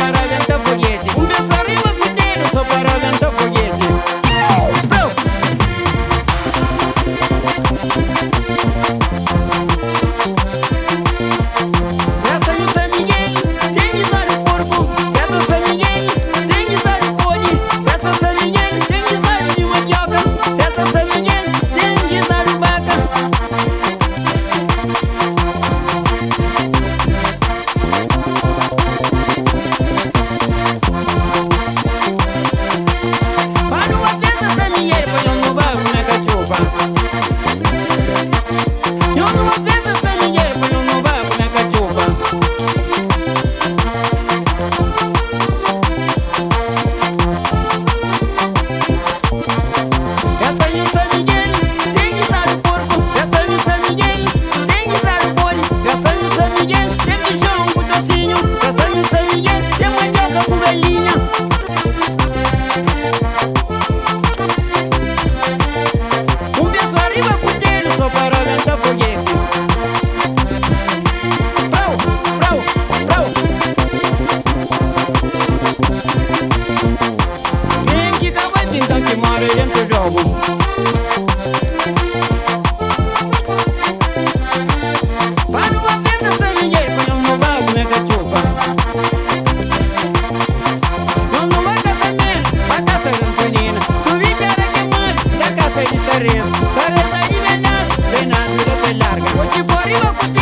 para Everybody, body rock with